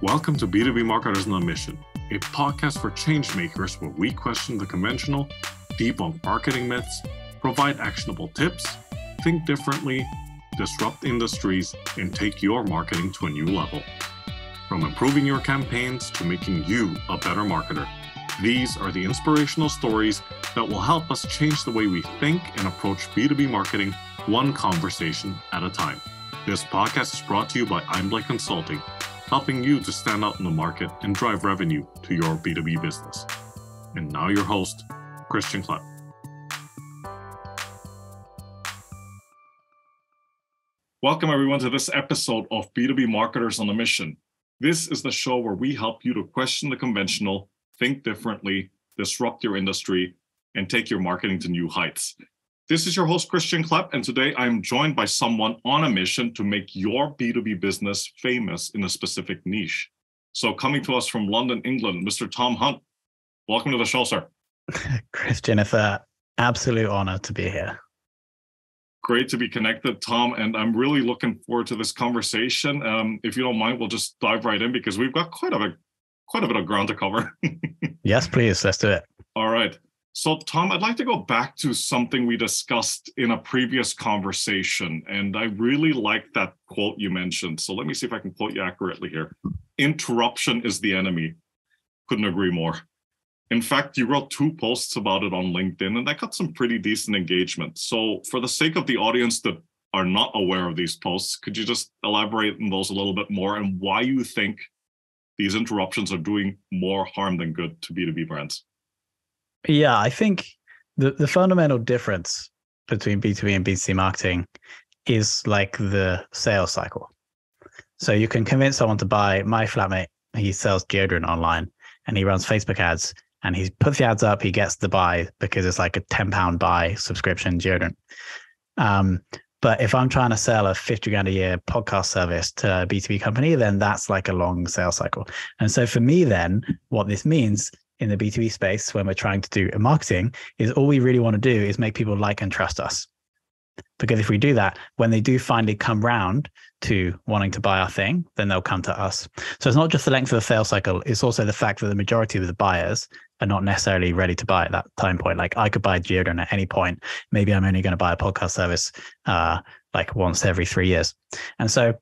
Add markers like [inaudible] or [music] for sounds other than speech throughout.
Welcome to B2B Marketers on a Mission, a podcast for changemakers where we question the conventional, debunk marketing myths, provide actionable tips, think differently, disrupt industries, and take your marketing to a new level. From improving your campaigns to making you a better marketer, these are the inspirational stories that will help us change the way we think and approach B2B marketing one conversation at a time. This podcast is brought to you by Einblick Consulting helping you to stand out in the market and drive revenue to your B2B business. And now, your host, Christian Klepp. Welcome, everyone, to this episode of B2B Marketers on a Mission. This is the show where we help you to question the conventional, think differently, disrupt your industry, and take your marketing to new heights. This is your host, Christian Klepp, and today I'm joined by someone on a mission to make your B2B business famous in a specific niche. So, coming to us from London, England, Mr. Tom Hunt. Welcome to the show, sir. [laughs] Christian, it's an absolute honor to be here. Great to be connected, Tom, and I'm really looking forward to this conversation. Um, if you don't mind, we'll just dive right in because we've got quite a bit, quite a bit of ground to cover. [laughs] yes, please. Let's do it. All right. So, Tom, I'd like to go back to something we discussed in a previous conversation. And I really like that quote you mentioned. So, let me see if I can quote you accurately here. Interruption is the enemy. Couldn't agree more. In fact, you wrote two posts about it on LinkedIn, and that got some pretty decent engagement. So, for the sake of the audience that are not aware of these posts, could you just elaborate on those a little bit more and why you think these interruptions are doing more harm than good to B2B brands? Yeah, I think the, the fundamental difference between B2B and B2C marketing is like the sales cycle. So you can convince someone to buy my flatmate, he sells deodorant online and he runs Facebook ads and he puts the ads up, he gets the buy because it's like a 10 pound buy subscription deodorant. Um, but if I'm trying to sell a 50 grand a year podcast service to a B2B company, then that's like a long sales cycle. And so for me, then what this means in the B2B space when we're trying to do marketing is all we really want to do is make people like and trust us. Because if we do that, when they do finally come round to wanting to buy our thing, then they'll come to us. So it's not just the length of the sales cycle, it's also the fact that the majority of the buyers are not necessarily ready to buy at that time point. Like I could buy deodorant at any point. Maybe I'm only going to buy a podcast service uh, like once every three years. And so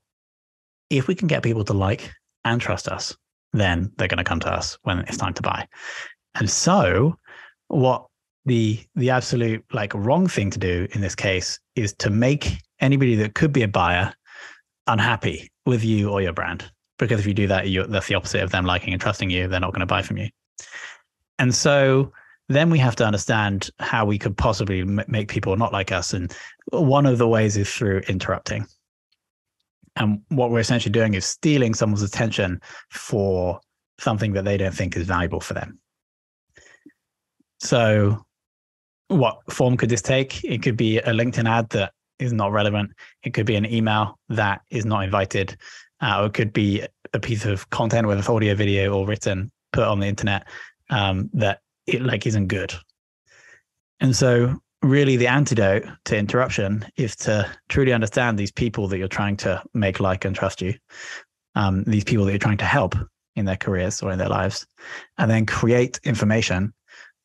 if we can get people to like and trust us, then they're going to come to us when it's time to buy. And so, what the the absolute like wrong thing to do in this case is to make anybody that could be a buyer unhappy with you or your brand. Because if you do that, that's the opposite of them liking and trusting you. They're not going to buy from you. And so then we have to understand how we could possibly make people not like us. And one of the ways is through interrupting. And what we're essentially doing is stealing someone's attention for something that they don't think is valuable for them. So, what form could this take? It could be a LinkedIn ad that is not relevant. It could be an email that is not invited. Uh, or it could be a piece of content, whether it's audio, video, or written, put on the internet um, that it like isn't good. And so really the antidote to interruption is to truly understand these people that you're trying to make like and trust you um, these people that you're trying to help in their careers or in their lives and then create information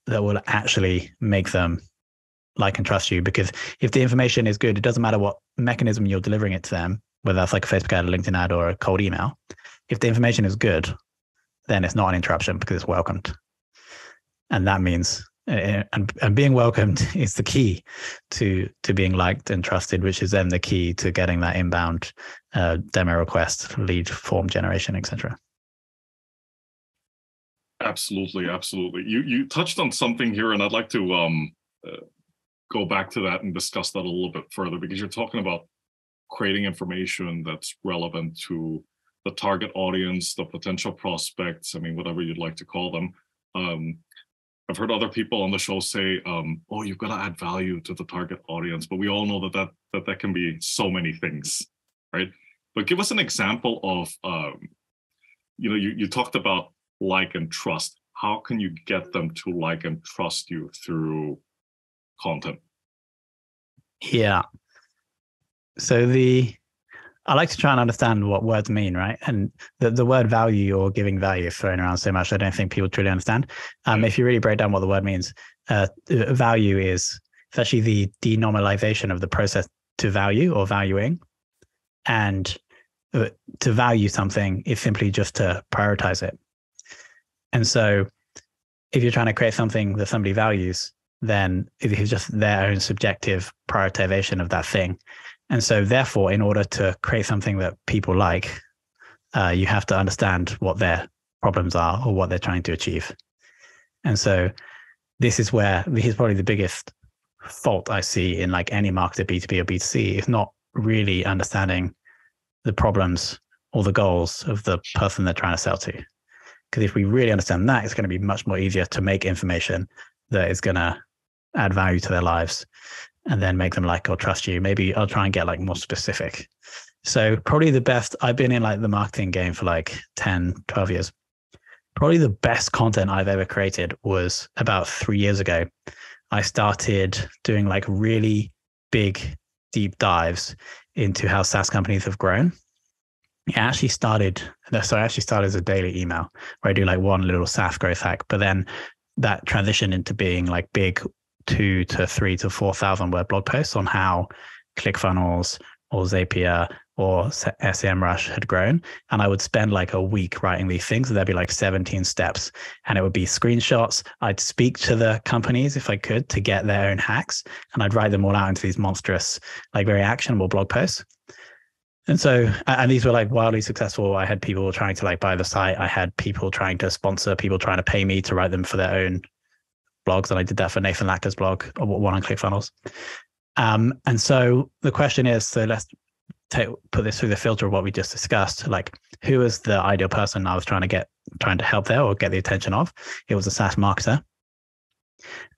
that will actually make them like and trust you. Because if the information is good it doesn't matter what mechanism you're delivering it to them whether that's like a facebook ad a linkedin ad or a cold email if the information is good then it's not an interruption because it's welcomed. And that means and, and being welcomed [laughs] is the key to to being liked and trusted, which is then the key to getting that inbound uh, demo request, lead form generation, etc. Absolutely, absolutely. You you touched on something here, and I'd like to um, uh, go back to that and discuss that a little bit further because you're talking about creating information that's relevant to the target audience, the potential prospects. I mean, whatever you'd like to call them. Um, I've heard other people on the show say, um, "Oh, you've got to add value to the target audience," but we all know that that that, that can be so many things, right? But give us an example of, um, you know, you you talked about like and trust. How can you get them to like and trust you through content? Yeah. So the I like to try and understand what words mean, right? And the, the word value or giving value is thrown around so much, I don't think people truly understand. Um, if you really break down what the word means, uh, value is actually the denormalization of the process to value or valuing. And uh, to value something is simply just to prioritize it. And so if you're trying to create something that somebody values, then it is just their own subjective prioritization of that thing. And so, therefore, in order to create something that people like, uh, you have to understand what their problems are or what they're trying to achieve. And so, this is where this is probably the biggest fault I see in like any marketer, B2B or B2C, is not really understanding the problems or the goals of the person they're trying to sell to. Because if we really understand that, it's going to be much more easier to make information that is going to add value to their lives and then make them like or trust you. Maybe I'll try and get like more specific. So probably the best I've been in like the marketing game for like 10, 12 years. Probably the best content I've ever created was about three years ago. I started doing like really big deep dives into how SaaS companies have grown. It actually started, so I actually started as a daily email where I do like one little SaaS growth hack, but then that transitioned into being like big two to three to 4,000 word blog posts on how ClickFunnels or Zapier or SEMrush had grown. And I would spend like a week writing these things. there'd be like 17 steps and it would be screenshots. I'd speak to the companies if I could to get their own hacks and I'd write them all out into these monstrous, like very actionable blog posts. And so, and these were like wildly successful. I had people trying to like buy the site. I had people trying to sponsor, people trying to pay me to write them for their own blogs, and I did that for Nathan Latka's blog, one on ClickFunnels. Um, and so the question is, so let's take, put this through the filter of what we just discussed. Like, who is the ideal person I was trying to get, trying to help there or get the attention of? It was a SaaS marketer.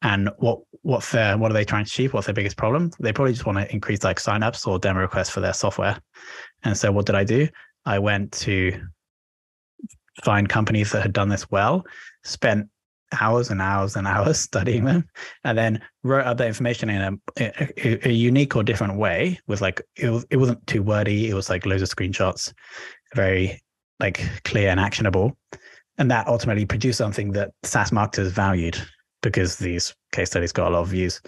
And what what's their what are they trying to achieve? What's their biggest problem? They probably just want to increase like signups or demo requests for their software. And so what did I do? I went to find companies that had done this well, spent hours and hours and [laughs] hours studying them and then wrote up that information in a, a, a, unique or different way with like it, was, it wasn't too wordy it was like loads of screenshots very like clear and actionable and that ultimately produced something that SaaS marketers valued because these case studies got a lot of views.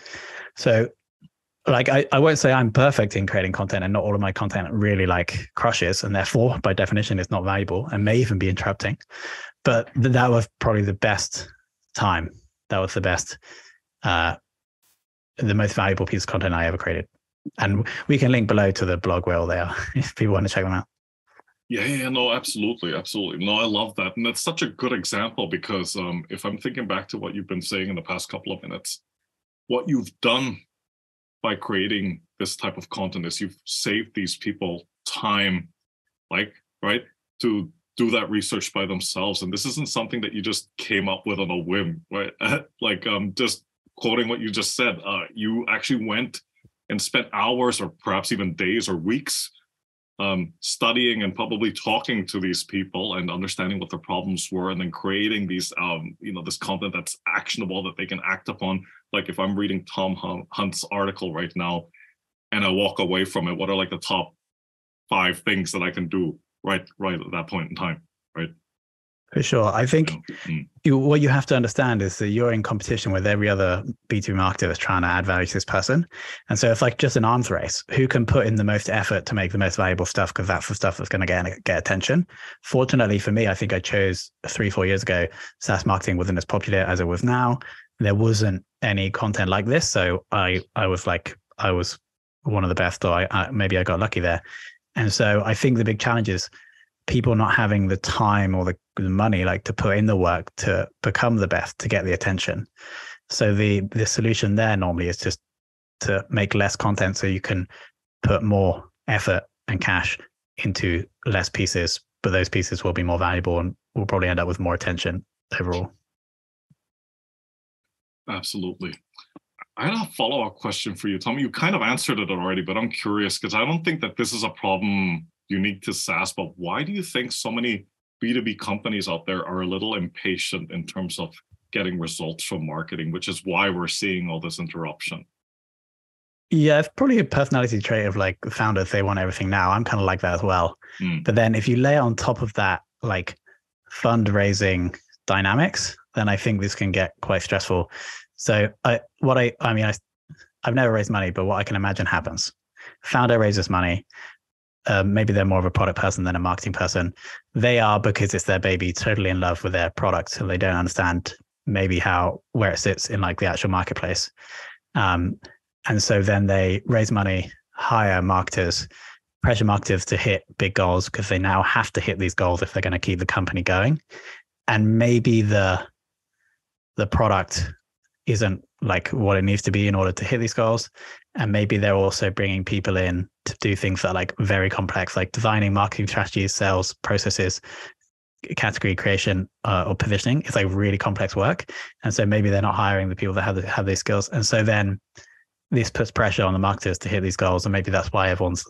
So like I, I won't say I'm perfect in creating content and not all of my content really like crushes and therefore by definition it's not valuable and may even be interrupting but that was probably the best time. That was the best, uh, the most valuable piece of content I ever created. And we can link below to the blog where all they are [laughs] if people want to check them out. Yeah, yeah, no, absolutely, absolutely. No, I love that, and that's such a good example because um, if I'm thinking back to what you've been saying in the past couple of minutes, what you've done by creating this type of content is you've saved these people time, like right, to do that research by themselves and this isn't something that you just came up with on a whim right? [laughs] Like um just quoting what you just said uh you actually went and spent hours or perhaps even days or weeks um, studying and probably talking to these people and understanding what their problems were and then creating these um, you know this content that's actionable that they can act upon. Like if i'm reading tom hunt's article right now and i walk away from it what are like the top five things that i can do right right at that point in time right? For sure. I think mm. you, what you have to understand is that you're in competition with every other b2b marketer that's trying to add value to this person. And so it's like just an arms race. Who can put in the most effort to make the most valuable stuff because that's the stuff that's going to get, get attention? Fortunately for me i think i chose three four years ago saas marketing wasn't as popular as it was now. There wasn't any content like this. So i i was like i was one of the best or I, I maybe i got lucky there and so I think the big challenge is people not having the time or the, money like to put in the work to become the best to get the attention. So the the solution there normally is just to make less content so you can put more effort and cash into less pieces, but those pieces will be more valuable and will probably end up with more attention overall. Absolutely. I had a follow up question for you, Tommy. You kind of answered it already, but I'm curious because I don't think that this is a problem unique to SaaS. But why do you think so many B2B companies out there are a little impatient in terms of getting results from marketing, which is why we're seeing all this interruption? Yeah, it's probably a personality trait of like founders. They want everything now. I'm kind of like that as well. Mm. But then if you lay on top of that, like fundraising dynamics, then I think this can get quite stressful. So I, what I, I mean, I, I've never raised money, but what I can imagine happens. Founder raises money. Uh, maybe they're more of a product person than a marketing person. They are because it's their baby, totally in love with their product, so they don't understand maybe how where it sits in like the actual marketplace. Um, and so then they raise money, hire marketers, pressure marketers to hit big goals because they now have to hit these goals if they're going to keep the company going. And maybe the the product isn't like what it needs to be in order to hit these goals. And maybe they're also bringing people in to do things that are like very complex, like designing marketing strategies, sales processes, category creation uh, or positioning. It's like really complex work. And so maybe they're not hiring the people that have, the, have these skills. And so then this puts pressure on the marketers to hit these goals. And maybe that's why everyone's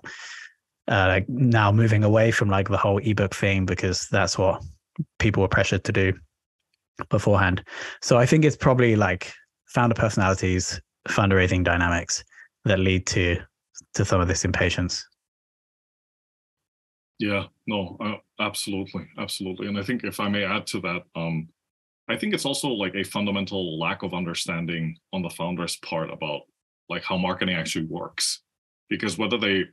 uh, like now moving away from like the whole ebook thing because that's what people were pressured to do beforehand. So I think it's probably like founder personalities, fundraising dynamics that lead to to some of this impatience. Yeah, no, uh, absolutely, absolutely. And I think if I may add to that, um, I think it's also like a fundamental lack of understanding on the founders' part about like how marketing actually works. Because whether they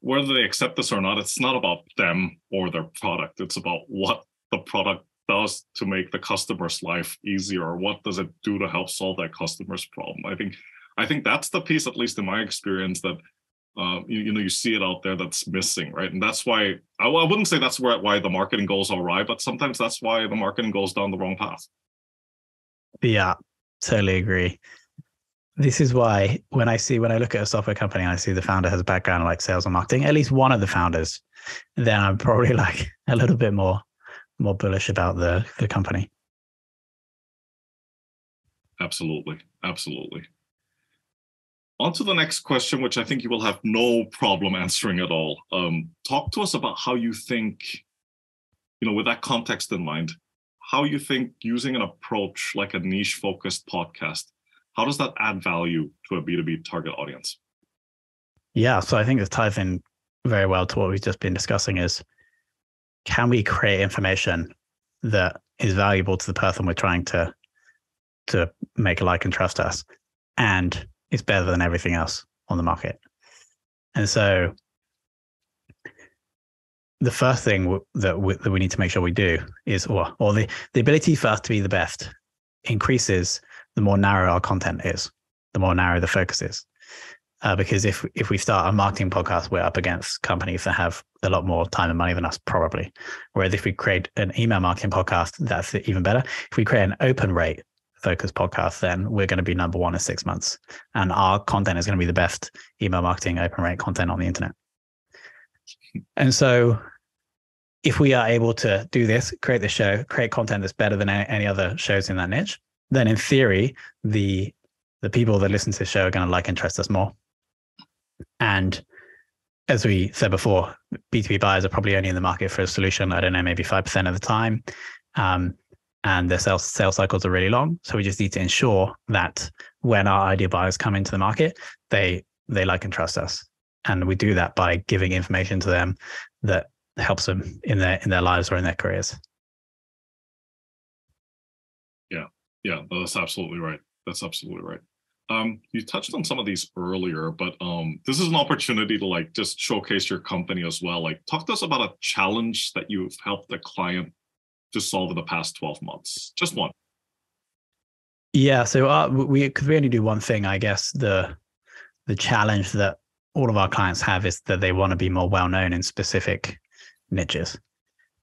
whether they accept this or not, it's not about them or their product. It's about what the product does to make the customer's life easier or what does it do to help solve that customer's problem. I think I think that's the piece, at least in my experience, that uh, you, you, know you see it out there that's missing, right? And that's why I, I wouldn't say that's where why the marketing goes right, but sometimes that's why the marketing goes down the wrong path. Yeah, totally agree. This is why when I see when I look at a software company and I see the founder has a background like sales and marketing, at least one of the founders, then I'm probably [laughs] like a little bit more more bullish about the the company. Absolutely, absolutely. On to the next question, which I think you will have no problem answering at all. Um, talk to us about how you think, you know, with that context in mind, how you think using an approach like a niche focused podcast, how does that add value to a B2B target audience? Yeah, so I think this ties in very well to what we've just been discussing is can we create information that is valuable to the person we're trying to to make like and trust us and it's better than everything else on the market. And so the first thing that we, that we need to make sure we do is, or, or the, the ability for us to be the best increases the more narrow our content is, the more narrow the focus is. Uh, because if if we start a marketing podcast, we're up against companies that have a lot more time and money than us, probably. Whereas if we create an email marketing podcast, that's even better. If we create an open rate focused podcast, then we're going to be number one in six months. And our content is going to be the best email marketing open rate content on the internet. And so if we are able to do this, create the show, create content that's better than any other shows in that niche, then in theory, the the people that listen to the show are going to like and trust us more. And as we said before, B2B buyers are probably only in the market for a solution, I don't know, maybe 5% of the time. Um, and their sales sales cycles are really long. So we just need to ensure that when our ideal buyers come into the market, they they like and trust us, and we do that by giving information to them that helps them in their in their lives or in their careers. Yeah, yeah, that's absolutely right. That's absolutely right. Um, you touched on some of these earlier, but um, this is an opportunity to like just showcase your company as well. Like, talk to us about a challenge that you've helped a client to solve in the past 12 months? Just one. Yeah, so uh, we because we only do one thing, I guess the the challenge that all of our clients have is that they want to be more well known in specific niches,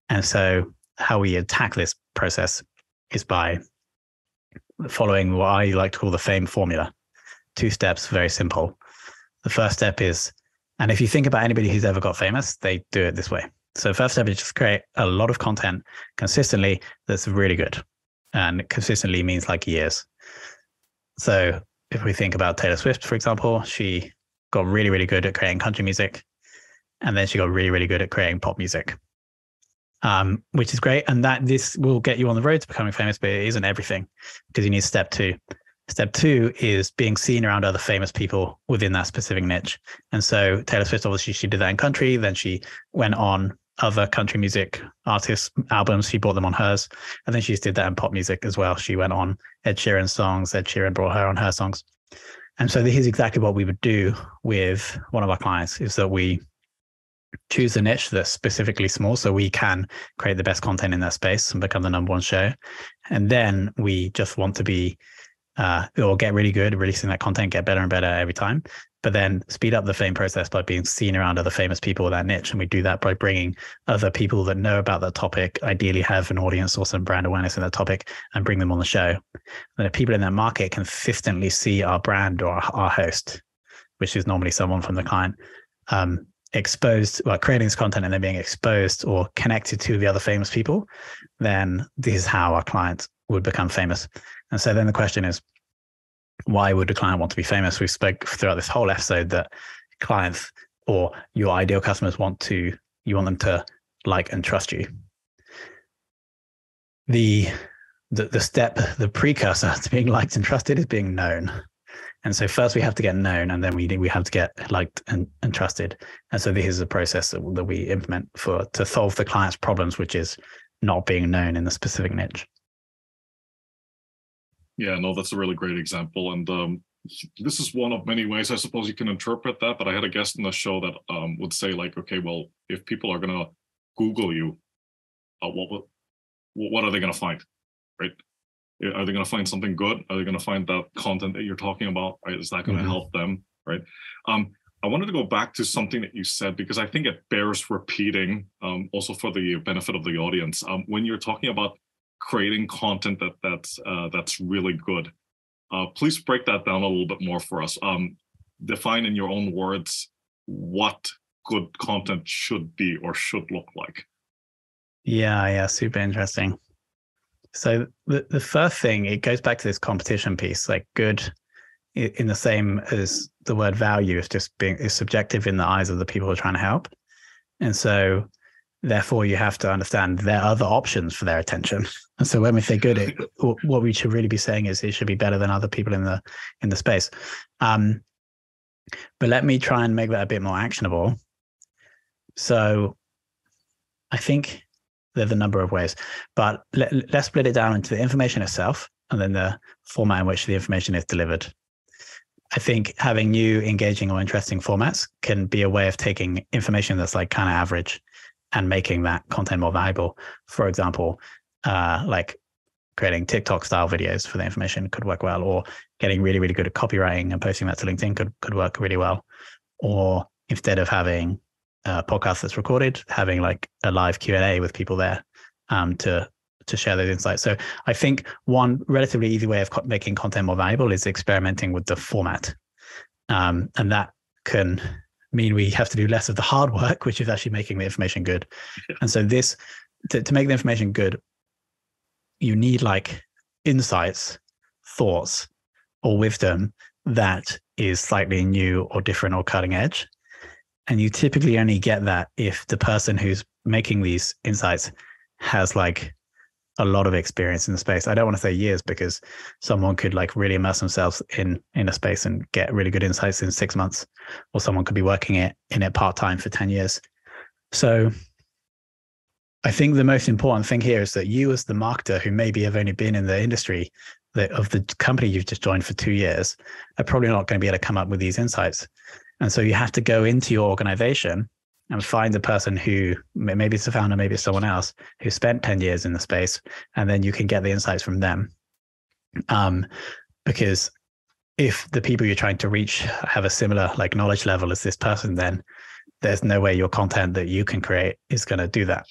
and so how we attack this process is by following what I like to call the fame formula. Two steps, very simple. The first step is, and if you think about anybody who's ever got famous, they do it this way. So first step is just create a lot of content consistently that's really good. And consistently means like years. So if we think about Taylor Swift, for example, she got really, really good at creating country music. And then she got really, really good at creating pop music. Um, which is great. And that this will get you on the road to becoming famous, but it isn't everything because you need step two. Step two is being seen around other famous people within that specific niche. And so Taylor Swift, obviously, she did that in country. Then she went on other country music artists' albums. She brought them on hers. And then she just did that in pop music as well. She went on Ed Sheeran songs. Ed Sheeran brought her on her songs. And so here's exactly what we would do with one of our clients is that we choose a niche that's specifically small so we can create the best content in that space and become the number one show. And then we just want to be uh, or get really good releasing that content, get better and better every time. But then speed up the fame process by being seen around other famous people in that niche. And we do that by bringing other people that know about that topic, ideally have an audience or some brand awareness in that topic, and bring them on the show. And if people in that market consistently see our brand or our host, which is normally someone from the client, um, exposed, well, creating this content and then being exposed or connected to the other famous people, then this is how our clients would become famous. And so then the question is, why would a client want to be famous? We spoke throughout this whole episode that clients or your ideal customers want to, you want them to like and trust you. The the, the step, the precursor [laughs] to being liked and trusted is being known. And so first we have to get known, and then we we have to get liked and, and trusted. And so this is a process that, that we implement for to solve the client's problems, which is not being known in the specific niche. Yeah, no, that's a really great example, and um, this is one of many ways I suppose you can interpret that. But I had a guest in the show that um, would say like, okay, well, if people are gonna Google you, uh, what what are they gonna find, right? Are they going to find something good? Are they going to find that content that you're talking about? Right? Is that going to mm-hmm. help them? Right. Um, I wanted to go back to something that you said because I think it bears repeating, um, also for the benefit of the audience. Um, when you're talking about creating content that that's uh, that's really good, uh, please break that down a little bit more for us. Um, define in your own words what good content should be or should look like. Yeah, yeah, super interesting. So the, the first thing, it goes back to this competition piece, like good in the same as the word value is just being is subjective in the eyes of the people who are trying to help. And so therefore you have to understand there are other options for their attention. [laughs] And so when we say good, it, [laughs] what we should really be saying is it should be better than other people in the in the space. Um, but let me try and make that a bit more actionable. So I think there's a number of ways, but let, let's split it down into the information itself and then the format in which the information is delivered. I think having new, engaging, or interesting formats can be a way of taking information that's like kind of average and making that content more valuable. For example, uh, like creating TikTok style videos for the information could work well, or getting really, really good at copywriting and posting that to LinkedIn could could work really well. Or instead of having a podcast that's recorded, having like a live Q and A with people there um, to to share those insights. So I think one relatively easy way of co- making content more valuable is experimenting with the format, um, and that can mean we have to do less of the hard work, which is actually making the information good. And so this to, to make the information good, you need like insights, thoughts, or wisdom that is slightly new or different or cutting edge. And you typically only get that if the person who's making these insights has like a lot of experience in the space. I don't want to say years because someone could like really immerse themselves in in a space and get really good insights in six months, or someone could be working it in it part time for ten years. So, I think the most important thing here is that you, as the marketer, who maybe have only been in the industry that of the company you've just joined for two years, are probably not going to be able to come up with these insights. And so you have to go into your organization and find the person who maybe it's the founder, maybe it's someone else who spent 10 years in the space, and then you can get the insights from them. Um, because if the people you're trying to reach have a similar like knowledge level as this person, then there's no way your content that you can create is going to do that.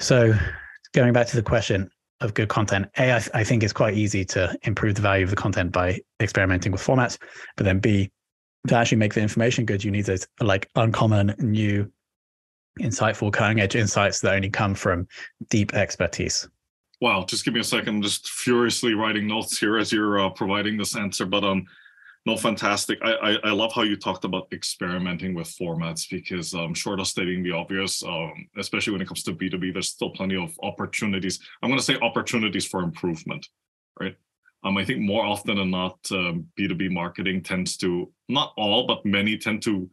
So going back to the question of good content, A, I, I think it's quite easy to improve the value of the content by experimenting with formats, but then B, to actually make the information good, you need those like uncommon, new, insightful, cutting edge insights that only come from deep expertise. Wow, just give me a second. I'm just furiously writing notes here as you're uh, providing this answer. But um, no, fantastic. I, I, I love how you talked about experimenting with formats because um, short of stating the obvious, um, especially when it comes to B2B, there's still plenty of opportunities. I'm going to say opportunities for improvement, right? Um, I think more often than not, um, B2B marketing tends to, not all, but many tend to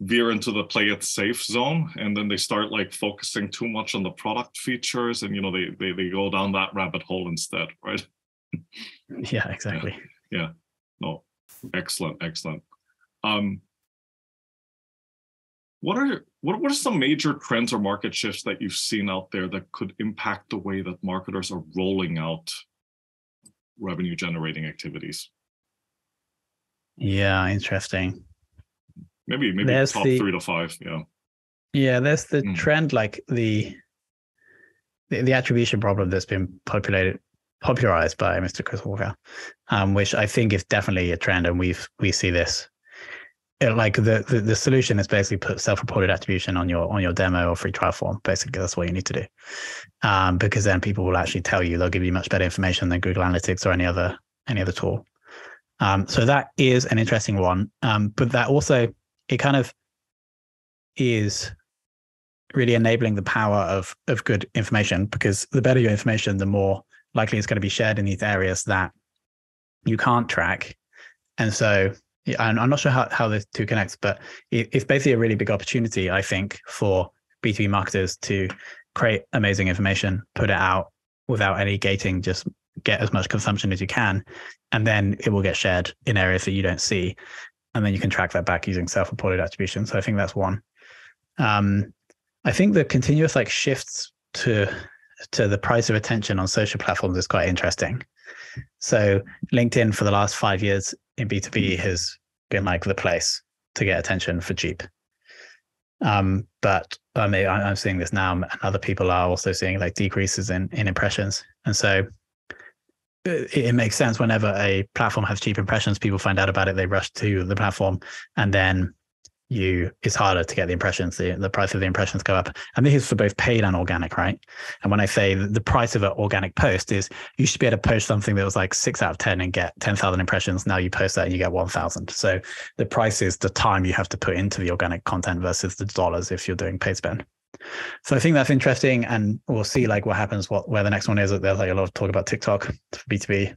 veer into the play it safe zone and then they start like focusing too much on the product features and you know they they, they go down that rabbit hole instead [laughs] right? Yeah exactly. Yeah, yeah. no. Excellent excellent. Um what are what, what are some major trends or market shifts that you've seen out there that could impact the way that marketers are rolling out revenue generating activities. Yeah interesting. Maybe maybe there's top the, three to five yeah. Yeah there's the mm. trend like the, the, the attribution problem that's been populated popularized by mr chris walker um, which i think is definitely a trend and we've we see this like the, the, the solution is basically put self-reported attribution on your on your demo or free trial form. Basically that's what you need to do. Um, because then people will actually tell you they'll give you much better information than google analytics or any other any other tool. Um, so that is an interesting one. Um, but that also it kind of is really enabling the power of of good information because the better your information, the more likely it's going to be shared in these areas that you can't track. And so I'm, I'm not sure how, how the two connect, but it, it's basically a really big opportunity, I think, for B2B marketers to create amazing information, put it out without any gating, just get as much consumption as you can. And then it will get shared in areas that you don't see and then you can track that back using self-reported attribution. So I think that's one. Um, I think the continuous like shifts to to the price of attention on social platforms is quite interesting. So LinkedIn for the last five years in B2B has been like the place to get attention for cheap. Um, but I mean, I'm seeing this now, and other people are also seeing like decreases in in impressions. And so it, makes sense whenever a platform has cheap impressions, people find out about it, they rush to the platform, and then you it's harder to get the impressions the, the price of the impressions go up and this is for both paid and organic right and when i say the price of an organic post is you should be able to post something that was like six out of ten and get 10000 impressions now you post that and you get 1000 so the price is the time you have to put into the organic content versus the dollars if you're doing paid spend so I think that's interesting, and we'll see like what happens. What where the next one is. There's like a lot of talk about TikTok for B two B.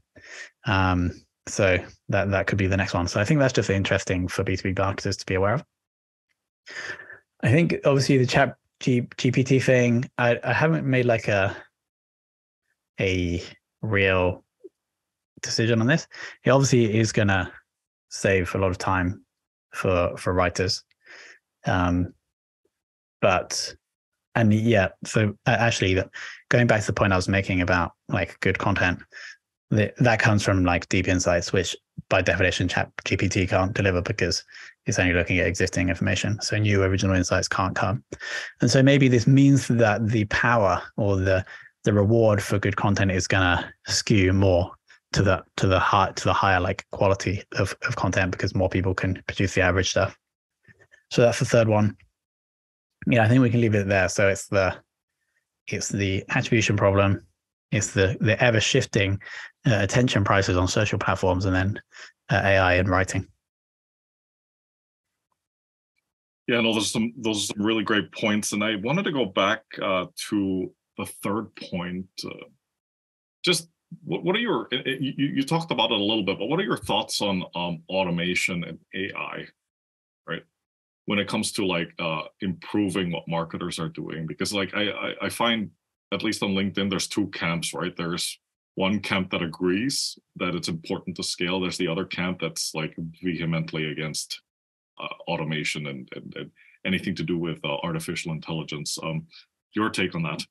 Um, so that that could be the next one. So I think that's just interesting for B two B marketers to be aware of. I think obviously the chat G, GPT thing. I, I haven't made like a a real decision on this. It obviously is going to save a lot of time for for writers. Um, but and yeah, so actually, going back to the point I was making about like good content, that comes from like deep insights, which by definition, Chat GPT can't deliver because it's only looking at existing information. So new original insights can't come. And so maybe this means that the power or the the reward for good content is gonna skew more to the to the high to the higher like quality of, of content because more people can produce the average stuff. So that's the third one yeah, I think we can leave it there. So it's the it's the attribution problem, it's the the ever shifting uh, attention prices on social platforms, and then uh, AI and writing. Yeah, no, those are some those are some really great points, and I wanted to go back uh, to the third point. Uh, just what, what are your you, you talked about it a little bit, but what are your thoughts on um, automation and AI? Right when it comes to like uh, improving what marketers are doing because like I, I i find at least on linkedin there's two camps right there's one camp that agrees that it's important to scale there's the other camp that's like vehemently against uh, automation and, and, and, anything to do with uh, artificial intelligence um, your take on that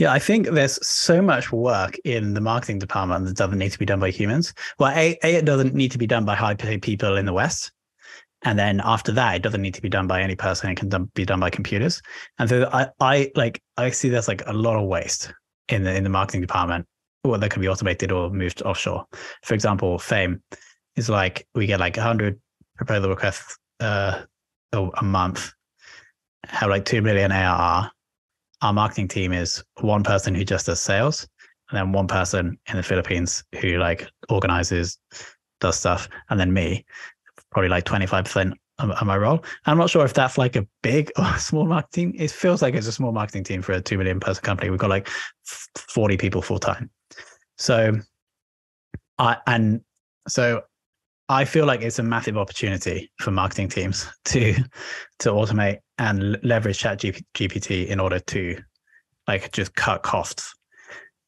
yeah, I think there's so much work in the marketing department that doesn't need to be done by humans. Well, a, a it doesn't need to be done by high paid people in the West. And then after that, it doesn't need to be done by any person. It can be done by computers. And so I, I like I see there's like a lot of waste in the in the marketing department, or that can be automated or moved offshore. For example, Fame is like we get like 100 proposal requests uh, a month, have like two million ARR. Our marketing team is one person who just does sales, and then one person in the Philippines who like organizes, does stuff, and then me probably like 25% of, my role. I'm not sure if that's like a big [laughs] or small marketing. It feels like it's a small marketing team for a 2 million person company. We've got like 40 people full time. So I and so I feel like it's a massive opportunity for marketing teams [laughs] to to automate and leverage Chat GPT in order to like just cut costs.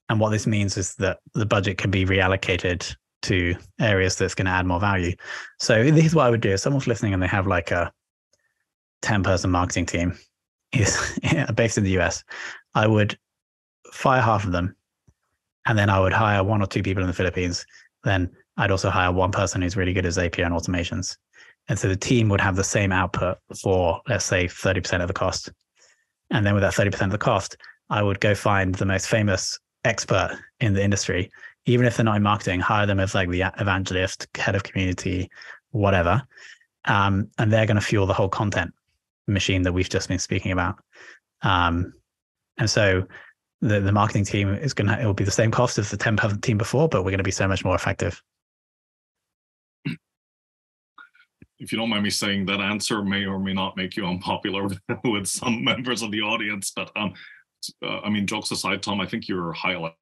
And what this means is that the budget can be reallocated to areas that's going to add more value. So this is what I would do. If someone's listening and they have like a 10 person marketing team is [laughs] based in the US, I would fire half of them and then I would hire one or two people in the Philippines. Then I'd also hire one person who's really good at API and automations. And so the team would have the same output for, let's say, 30% of the cost. And then with that 30% of the cost, I would go find the most famous expert in the industry, even if they're not in marketing, hire them as like the evangelist, head of community, whatever. Um, and they're going to fuel the whole content machine that we've just been speaking about. Um, and so the, the marketing team is going to, it will be the same cost as the 10 person team before, but we're going to be so much more effective. If you don't mind me saying, that answer may or may not make you [laughs] unpopular with, some members of the audience. But um, uh, I mean, jokes aside, Tom, I think you're highlighting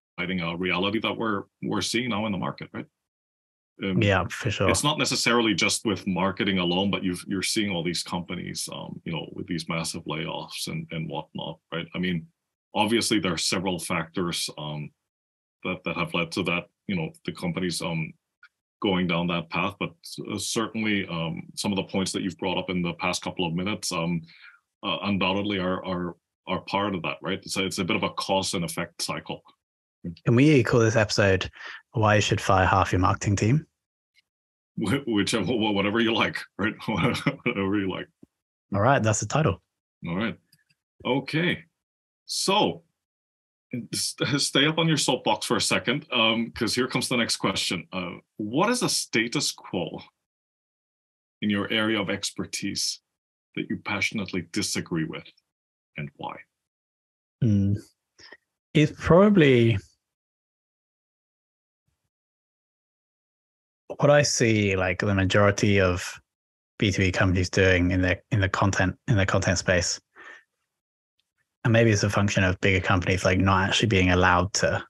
a reality that we're we're seeing now in the market, right? Um, yeah, for sure. It's not necessarily just with marketing alone, but you've you are seeing all these companies, um, you know, with these massive layoffs and and whatnot, right? I mean, obviously there are several factors um, that that have led to that. You know, the companies um, going down that path, but uh, certainly um, some of the points that you've brought up in the past couple of minutes um, uh, undoubtedly are are are part of that, right? So it's a bit of a cause and effect cycle. Can we call this episode "Why You Should Fire Half Your Marketing Team"? Whichever, whatever you like, right? [laughs] whatever you like. All right, that's the title. All right. Okay. So stay up on your soapbox for a second, because um, here comes the next question. Uh, what is a status quo in your area of expertise that you passionately disagree with, and why? Mm. It's probably what I see like the majority of B2B companies doing in their in the content in the content space and maybe it's a function of bigger companies like not actually being allowed to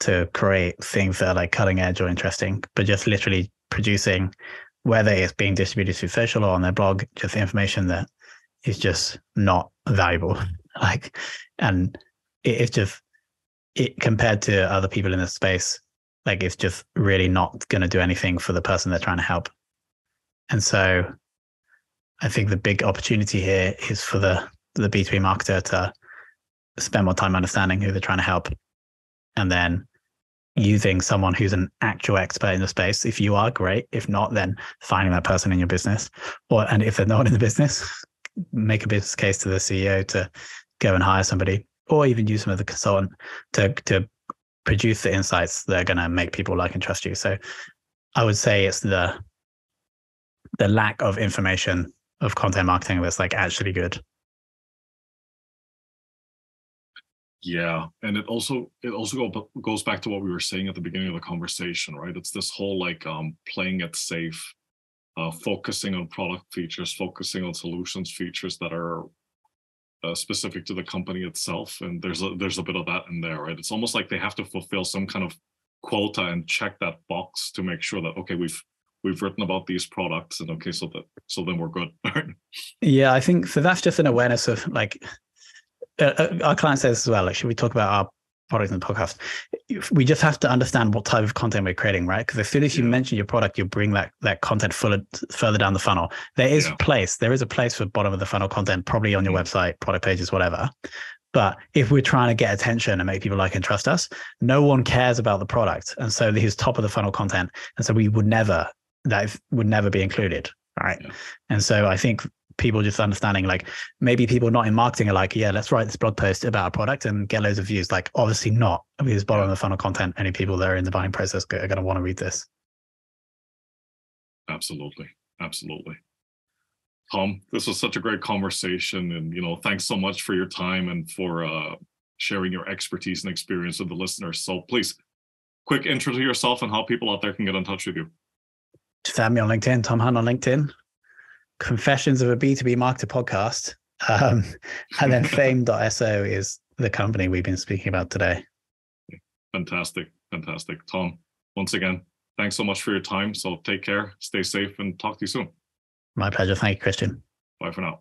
to create things that are like cutting edge or interesting, but just literally producing whether it's being distributed through social or on their blog, just information that is just not valuable. [laughs] like, and it, it's just it compared to other people in the space, like it's just really not going to do anything for the person they're trying to help. And so, I think the big opportunity here is for the the B2B marketer to spend more time understanding who they're trying to help and then using someone who's an actual expert in the space. If you are great, if not, then finding that person in your business. Or and if they're not in the business, make a business case to the CEO to go and hire somebody, or even use some of the consultant to to produce the insights that are going to make people like and trust you. So I would say it's the the lack of information of content marketing that's like actually good Yeah, and it also it also go, goes back to what we were saying at the beginning of the conversation, right? It's this whole like um, playing it safe, uh, focusing on product features, focusing on solutions features that are uh, specific to the company itself, and there's a there's a bit of that in there, right? It's almost like they have to fulfill some kind of quota and check that box to make sure that okay, we've we've written about these products, and okay, so that so then we're good. [laughs] yeah, I think so. That's just an awareness of like uh, uh, our client says as well, like, should we talk about our product in the podcast? We just have to understand what type of content we're creating, right? Because as soon as you yeah. mention your product, you bring that that content fuller, further down the funnel. There is yeah. place, there is a place for bottom of the funnel content, probably on your mm-hmm. website, product pages, whatever. But if we're trying to get attention and make people like and trust us, no one cares about the product. And so this is top of the funnel content. And so we would never, that would never be included. Right. Yeah. And so I think people just understanding like maybe people not in marketing are like, yeah, let's write this blog post about a product and get loads of views. Like obviously not because bottom of the funnel content, any people that are in the buying process are going to want to read this. Absolutely. Absolutely. Tom, this was such a great conversation. And, you know, thanks so much for your time and for uh, sharing your expertise and experience with the listeners. So please, quick intro to yourself and how people out there can get in touch with you. Just add me on LinkedIn, Tom Hunt on LinkedIn. Confessions of a B2B Marketer podcast. Um, and then [laughs] fame.so is the company we've been speaking about today. Fantastic. Fantastic. Tom, once again, thanks so much for your time. So take care, stay safe, and talk to you soon. My pleasure. Thank you, Christian. Bye for now.